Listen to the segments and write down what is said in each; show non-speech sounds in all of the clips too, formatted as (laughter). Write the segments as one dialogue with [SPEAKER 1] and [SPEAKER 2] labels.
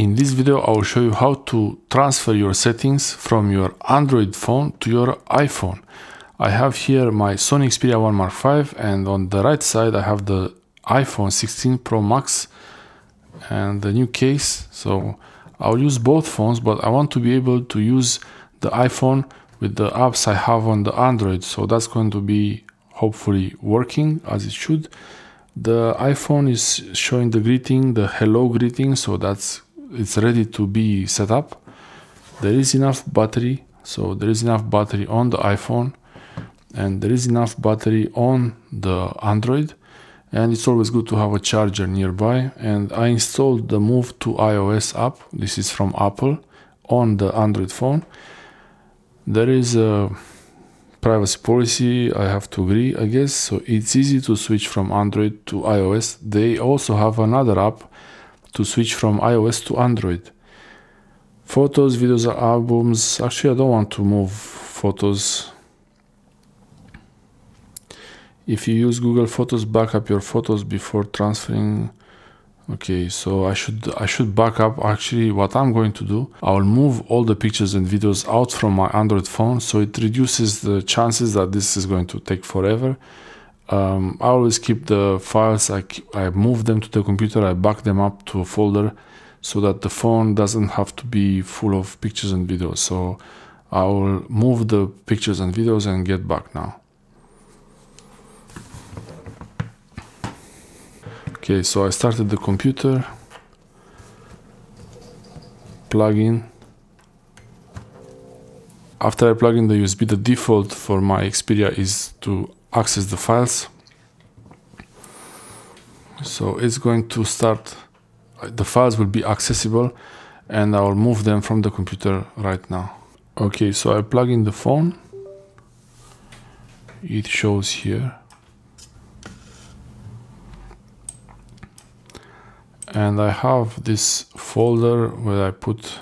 [SPEAKER 1] In this video I will show you how to transfer your settings from your Android phone to your iPhone. I have here my Sony Xperia 1 Mark V and on the right side I have the iPhone 16 Pro Max and the new case. So I'll use both phones but I want to be able to use the iPhone with the apps I have on the Android. So that's going to be hopefully working as it should. The iPhone is showing the greeting, the hello greeting, so that's it's ready to be set up. There is enough battery, so there is enough battery on the iPhone and there is enough battery on the Android and it's always good to have a charger nearby. And I installed the move to iOS app. This is from Apple on the Android phone. There is a privacy policy I have to agree I guess. So it's easy to switch from Android to iOS. They also have another app to switch from iOS to Android. Photos videos albums. Actually I don't want to move photos. If you use Google Photos back up your photos before transferring. Okay so I should I should back up. Actually what I'm going to do I'll move all the pictures and videos out from my Android phone so it reduces the chances that this is going to take forever um, I always keep the files I, I move them to the computer I back them up to a folder so that the phone doesn't have to be full of pictures and videos. So I will move the pictures and videos and get back now. Okay so I started the computer. Plug in. After I plug in the USB the default for my Xperia is to access the files. So it's going to start uh, the files will be accessible and I will move them from the computer right now. Okay so I plug in the phone. It shows here. And I have this folder where I put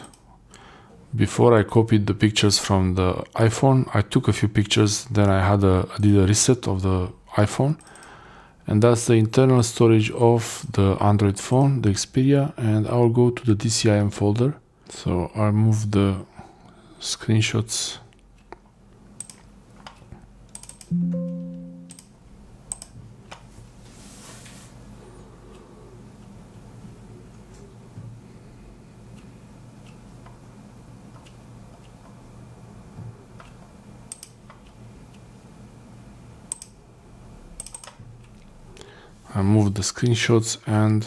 [SPEAKER 1] before I copied the pictures from the iPhone I took a few pictures then I had a I did a reset of the iPhone. And that's the internal storage of the Android phone the Xperia and I'll go to the DCIM folder. So I'll move the screenshots I move the screenshots and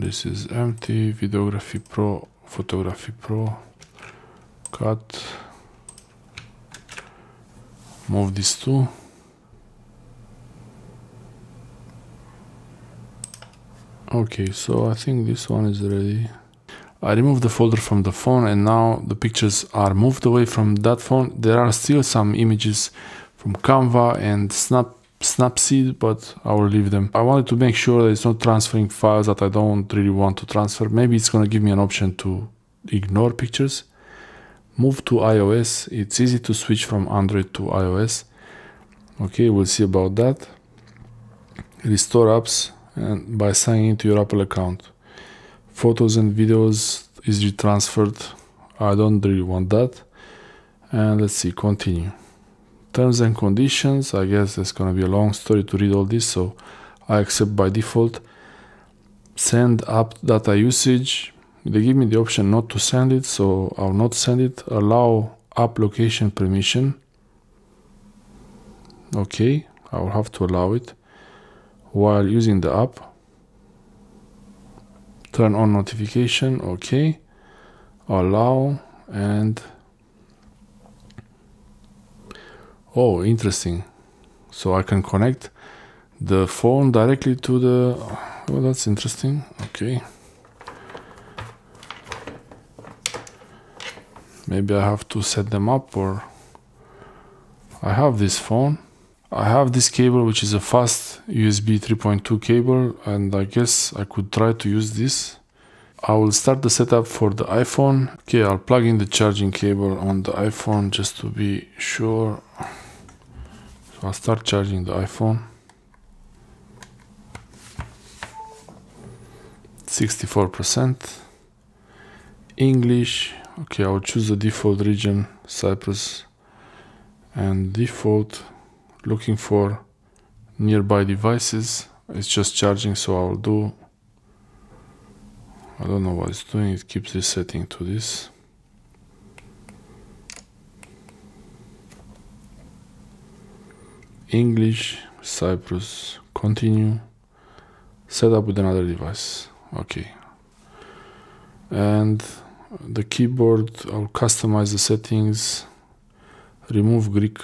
[SPEAKER 1] this is empty videography pro photography pro cut. Move these two okay so I think this one is ready I removed the folder from the phone and now the pictures are moved away from that phone. There are still some images from Canva and Snap Snapseed, but I will leave them. I wanted to make sure that it's not transferring files that I don't really want to transfer. Maybe it's going to give me an option to ignore pictures. Move to iOS. It's easy to switch from Android to iOS. Okay, we'll see about that. Restore apps and by signing into your Apple account photos and videos is retransferred. I don't really want that. And let's see continue. Terms and conditions I guess there's gonna be a long story to read all this so I accept by default. Send app data usage. They give me the option not to send it so I'll not send it. Allow app location permission. Okay I'll have to allow it while using the app turn on notification okay allow and oh interesting. So I can connect the phone directly to the oh that's interesting okay maybe I have to set them up or I have this phone I have this cable which is a fast USB 3.2 cable and I guess I could try to use this. I will start the setup for the iPhone. Okay, I'll plug in the charging cable on the iPhone just to be sure. So I'll start charging the iPhone. 64%. English, okay, I'll choose the default region, Cyprus, and default, looking for nearby devices. It's just charging, so I'll do, I don't know what it's doing, it keeps resetting to this. English, Cyprus, continue, set up with another device. Okay. And the keyboard, I'll customize the settings, remove Greek.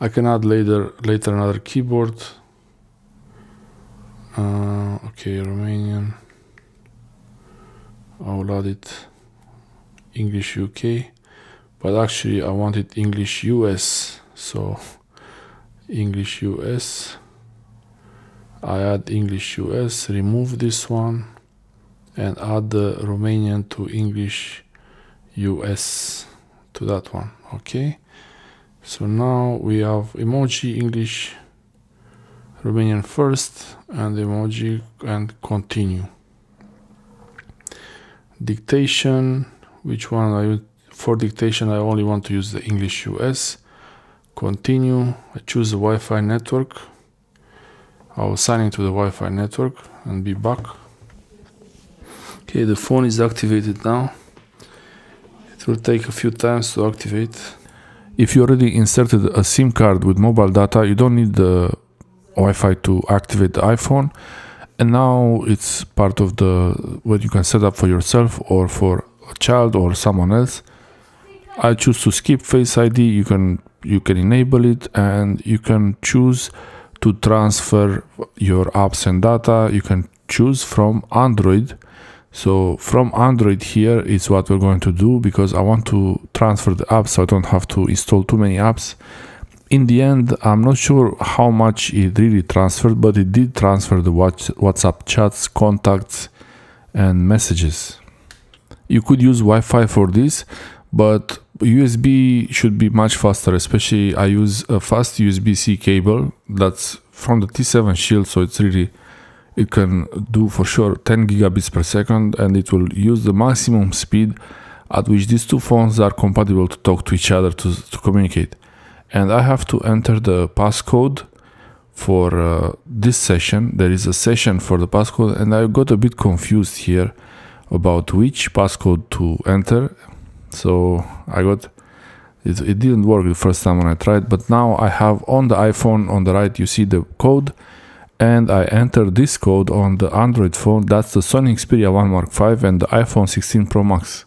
[SPEAKER 1] I can add later later another keyboard. Uh, okay, Romanian. I'll add it. English UK, but actually I wanted English US so English US I add English US remove this one and add the Romanian to English US to that one. Okay so now we have emoji English Romanian first and emoji and continue. Dictation which one I for dictation I only want to use the English US continue. I choose the Wi-Fi network. I'll sign into the Wi-Fi network and be back. Okay the phone is activated now. It will take a few times to activate if you already inserted a SIM card with mobile data you don't need the Wi-Fi to activate the iPhone. And now it's part of the what you can set up for yourself or for a child or someone else. I choose to skip Face ID you can you can enable it and you can choose to transfer your apps and data. You can choose from android so from android here is what we're going to do because i want to transfer the apps so i don't have to install too many apps. In the end i'm not sure how much it really transferred but it did transfer the whatsapp chats contacts and messages. You could use wi-fi for this but USB should be much faster, especially I use a fast USB-C cable that's from the T7 Shield, so it's really it can do for sure 10 gigabits per second and it will use the maximum speed at which these two phones are compatible to talk to each other to, to communicate. And I have to enter the passcode for uh, this session. There is a session for the passcode and I got a bit confused here about which passcode to enter so I got it, it didn't work the first time when I tried, but now I have on the iPhone on the right you see the code and I enter this code on the Android phone. That's the Sony Xperia 1 Mark V and the iPhone 16 Pro Max.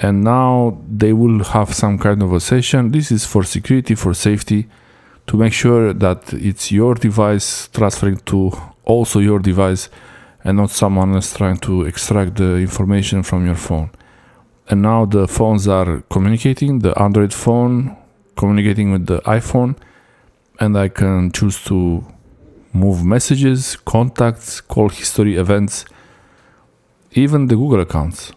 [SPEAKER 1] And now they will have some kind of a session. This is for security, for safety, to make sure that it's your device transferring to also your device and not someone else trying to extract the information from your phone and now the phones are communicating the android phone communicating with the iphone and i can choose to move messages contacts call history events even the google accounts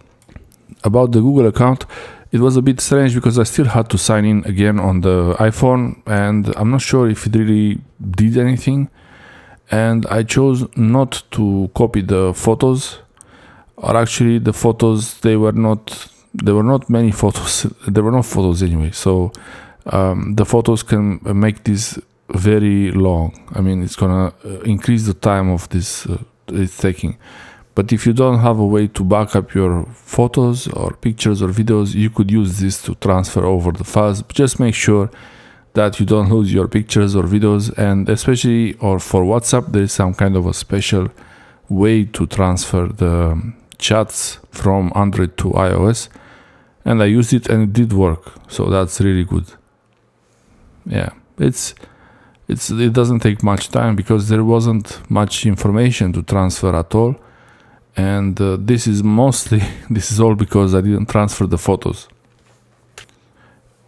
[SPEAKER 1] about the google account it was a bit strange because i still had to sign in again on the iphone and i'm not sure if it really did anything and i chose not to copy the photos or actually the photos they were not there were not many photos. There were no photos anyway. So um, the photos can make this very long. I mean, it's gonna uh, increase the time of this uh, it's taking. But if you don't have a way to back up your photos or pictures or videos, you could use this to transfer over the files. Just make sure that you don't lose your pictures or videos, and especially or for WhatsApp, there is some kind of a special way to transfer the chats from Android to iOS and I used it and it did work. So that's really good. Yeah, it's it's it doesn't take much time because there wasn't much information to transfer at all, and uh, this is mostly (laughs) this is all because I didn't transfer the photos.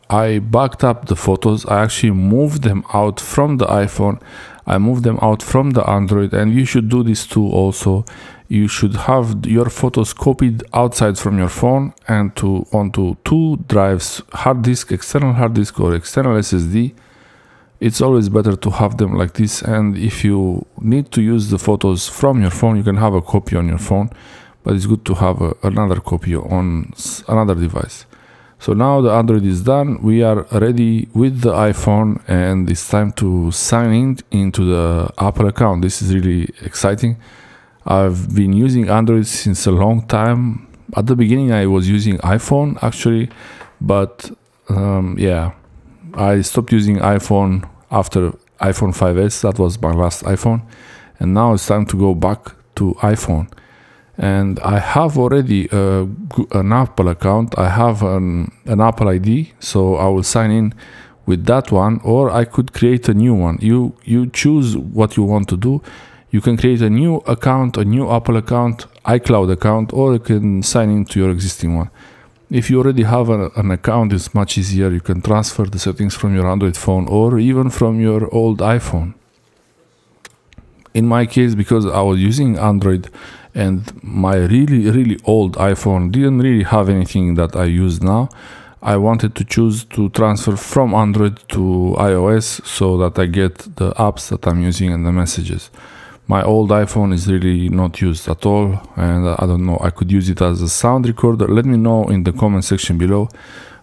[SPEAKER 1] I backed up the photos. I actually moved them out from the iPhone. I moved them out from the Android, and you should do this too also
[SPEAKER 2] you should have your photos copied outside from your phone and to onto two drives hard disk external hard disk or external ssd it's always better to have them like this and if you need to use the photos from your phone you can have a copy on your phone but it's good to have a, another copy on another device. So now the android is done. We are ready with the iphone and it's time to sign in into the apple account. This is really exciting. I've been using android since a long time. At the beginning i was using iphone actually but um, yeah i stopped using iphone after iPhone 5s. That was my last iPhone. And now it's time to go back to iPhone. And I have already an Apple account. I have an, an Apple ID, so I will sign in with that one, or I could create a new one. You you choose what you want to do. You can create a new account, a new Apple account, iCloud account, or you can sign into your existing one. If you already have a, an account, it's much easier. You can transfer the settings from your Android phone or even from your old iPhone. In my case, because I was using Android and my really, really old iPhone didn't really have anything that I use now, I wanted to choose to transfer from Android to iOS so that I get the apps that I'm using and the messages my old iphone is really not used at all and i don't know i could use it as a sound recorder. Let me know in the comment section below.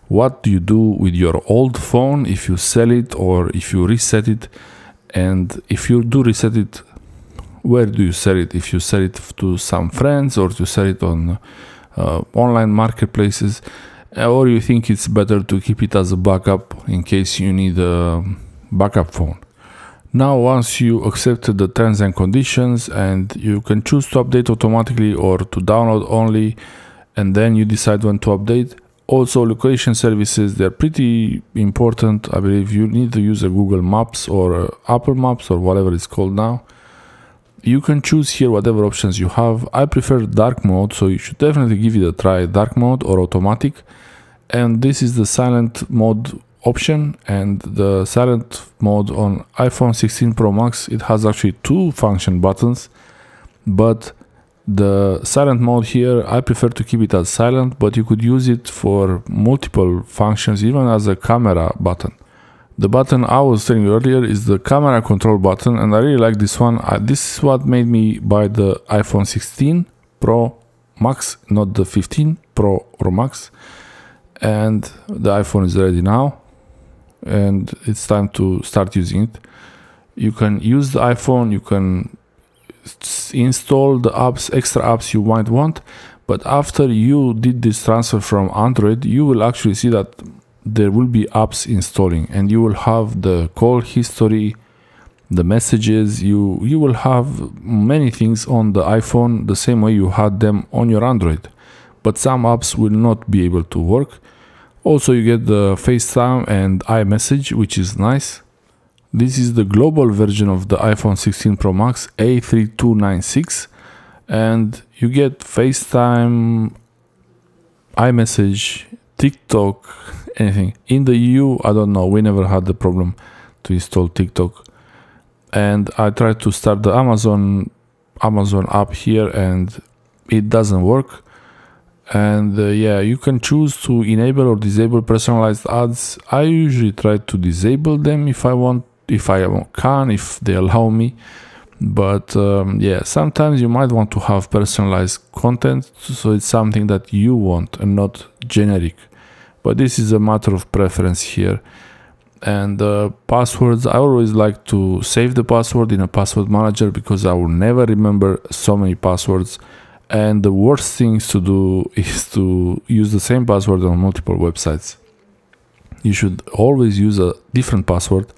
[SPEAKER 2] What do you do with your old phone if you sell it or if you reset it? And if you do reset it where do you sell it? If you sell it to some friends or to sell it on uh, online marketplaces or you think it's better to keep it as a backup in case you need a backup phone now once you accept the terms and conditions and you can choose to update automatically or to download only and then you decide when to update. Also location services, they're pretty important. I believe you need to use a Google Maps or Apple Maps or whatever it's called now. You can choose here whatever options you have. I prefer dark mode, so you should definitely give it a try, dark mode or automatic. And this is the silent mode option and the silent mode on iPhone 16 Pro Max it has actually two function buttons but the silent mode here I prefer to keep it as silent but you could use it for multiple functions even as a camera button. The button I was you earlier is the camera control button and I really like this one. Uh, this is what made me buy the iPhone 16 Pro Max not the 15 Pro or Max and the iPhone is ready now and it's time to start using it. You can use the iPhone, you can install the apps, extra apps you might want, but after you did this transfer from Android, you will actually see that there will be apps installing and you will have the call history, the messages, you you will have many things on the iPhone the same way you had them on your Android. But some apps will not be able to work also you get the FaceTime and iMessage which is nice. This is the global version of the iPhone 16 Pro Max A3296 and you get FaceTime, iMessage, TikTok, anything. In the EU, I don't know, we never had the problem to install TikTok. And I tried to start the Amazon Amazon app here and it doesn't work and uh, yeah you can choose to enable or disable personalized ads. I usually try to disable them if i want if i can if they allow me. But um, yeah sometimes you might want to have personalized content so it's something that you want and not generic. But this is a matter of preference here. And uh, passwords i always like to save the password in a password manager because i will never remember so many passwords and the worst things to do (laughs) is to use the same password on multiple websites. You should always use a different password,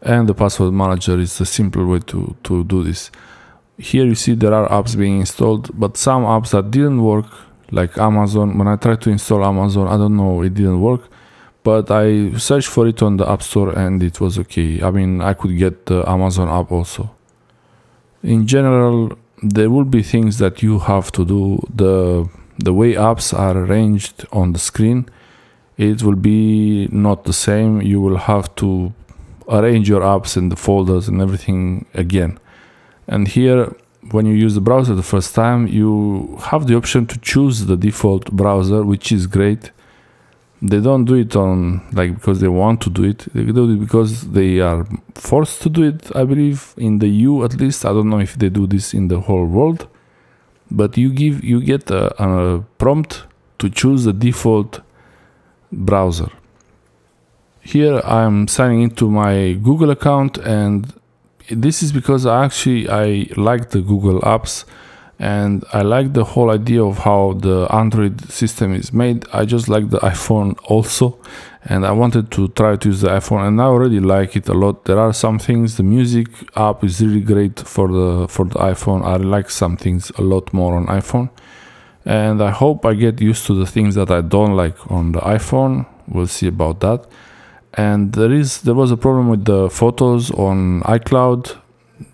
[SPEAKER 2] and the password manager is a simple way to, to do this. Here you see there are apps being installed, but some apps that didn't work, like Amazon. When I tried to install Amazon, I don't know, it didn't work. But I searched for it on the App Store and it was okay. I mean, I could get the Amazon app also. In general, there will be things that you have to do. The the way apps are arranged on the screen it will be not the same. You will have to arrange your apps in the folders and everything again. And here when you use the browser the first time, you have the option to choose the default browser, which is great. They don't do it on like because they want to do it. They do it because they are forced to do it. I believe in the EU at least. I don't know if they do this in the whole world, but you give you get a, a prompt to choose the default browser. Here I'm signing into my Google account and this is because I actually I like the Google apps and I like the whole idea of how the Android system is made. I just like the iPhone also and I wanted to try to use the iPhone and I already like it a lot. There are some things the music app is really great for the for the iPhone. I like some things a lot more on iPhone and I hope I get used to the things that I don't like on the iPhone. We'll see about that and there is there was a problem with the photos on iCloud.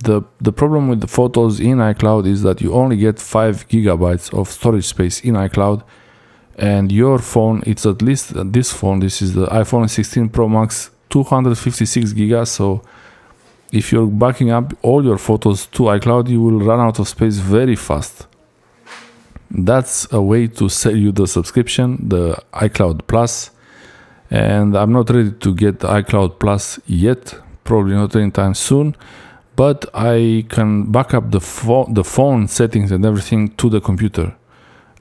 [SPEAKER 2] The the problem with the photos in iCloud is that you only get five gigabytes of storage space in iCloud, and your phone it's at least uh, this phone this is the iPhone 16 Pro Max 256 gigas. So if you're backing up all your photos to iCloud, you will run out of space very fast. That's a way to sell you the subscription, the iCloud Plus and I'm not ready to get iCloud Plus yet, probably not anytime soon. But I can back up the, fo- the phone settings and everything to the computer.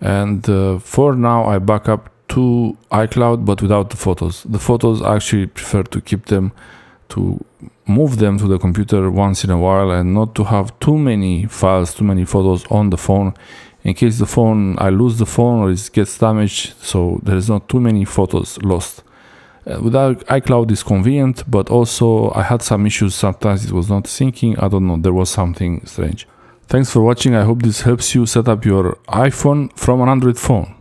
[SPEAKER 2] And uh, for now, I back up to iCloud, but without the photos. The photos I actually prefer to keep them to move them to the computer once in a while and not to have too many files, too many photos on the phone in case the phone I lose the phone or it gets damaged so there is not too many photos lost. Uh, without iCloud is convenient, but also I had some issues. Sometimes it was not syncing. I don't know. There was something strange. Thanks for watching. I hope this helps you set up your iPhone from an Android phone.